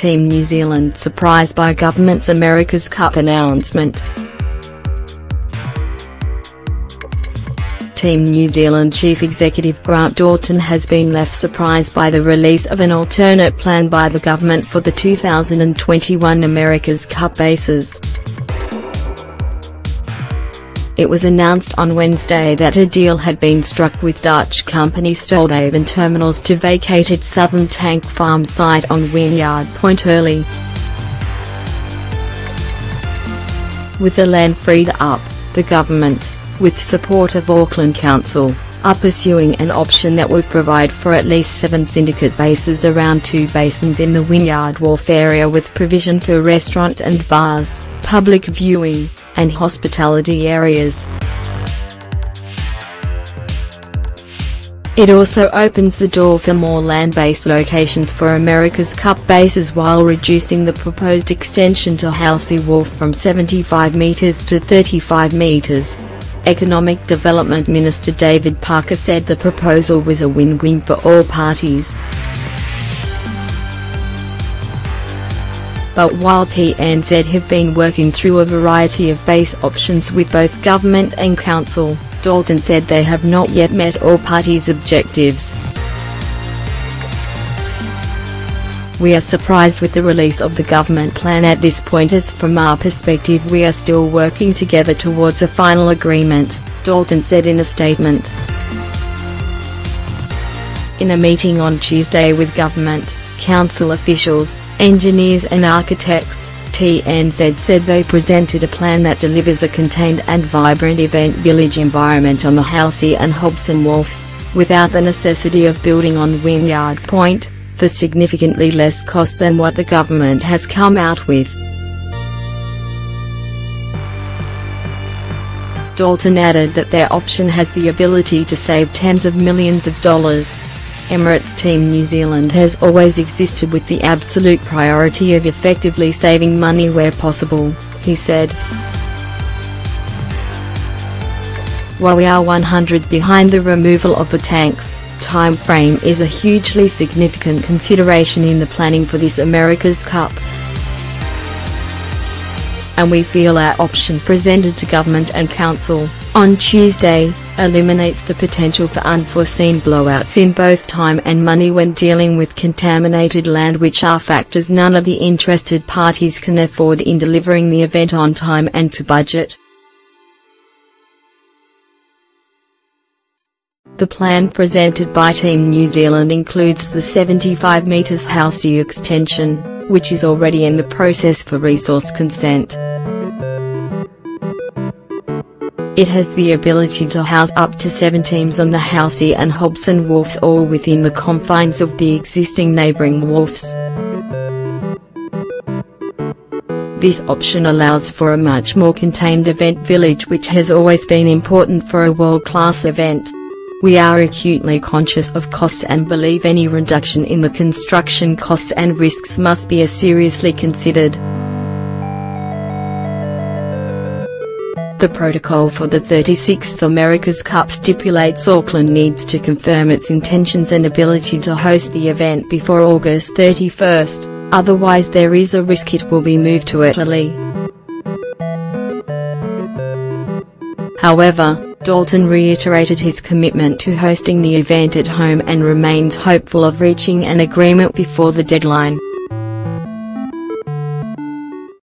Team New Zealand surprised by government's America's Cup announcement. Team New Zealand Chief Executive Grant Dalton has been left surprised by the release of an alternate plan by the government for the 2021 America's Cup bases. It was announced on Wednesday that a deal had been struck with Dutch company Stolthaven Terminals to vacate its southern tank farm site on Wynyard Point early. With the land freed up, the government, with support of Auckland Council, are pursuing an option that would provide for at least seven syndicate bases around two basins in the Wynyard Wharf area with provision for restaurant and bars, public viewing, and hospitality areas. It also opens the door for more land-based locations for America's Cup bases while reducing the proposed extension to Halsey Wharf from 75 metres to 35 metres. Economic Development Minister David Parker said the proposal was a win-win for all parties. But while TNZ have been working through a variety of base options with both government and council, Dalton said they have not yet met all parties' objectives. We are surprised with the release of the government plan at this point as from our perspective we are still working together towards a final agreement, Dalton said in a statement. In a meeting on Tuesday with government, council officials, engineers and architects, TNZ said they presented a plan that delivers a contained and vibrant event village environment on the Halsey and Hobson wharfs, without the necessity of building on Wynyard Point, for significantly less cost than what the government has come out with. Dalton added that their option has the ability to save tens of millions of dollars. Emirates Team New Zealand has always existed with the absolute priority of effectively saving money where possible, he said. While we are 100 behind the removal of the tanks, time frame is a hugely significant consideration in the planning for this America's Cup. And we feel our option presented to government and council, on Tuesday, eliminates the potential for unforeseen blowouts in both time and money when dealing with contaminated land which are factors none of the interested parties can afford in delivering the event on time and to budget. The plan presented by Team New Zealand includes the 75 metres Halsey extension, which is already in the process for resource consent. It has the ability to house up to seven teams on the Halsey and Hobson wharfs all within the confines of the existing neighbouring wharfs. This option allows for a much more contained event village which has always been important for a world-class event. We are acutely conscious of costs and believe any reduction in the construction costs and risks must be seriously considered. The protocol for the 36th America's Cup stipulates Auckland needs to confirm its intentions and ability to host the event before August 31, otherwise there is a risk it will be moved to Italy. However, Dalton reiterated his commitment to hosting the event at home and remains hopeful of reaching an agreement before the deadline.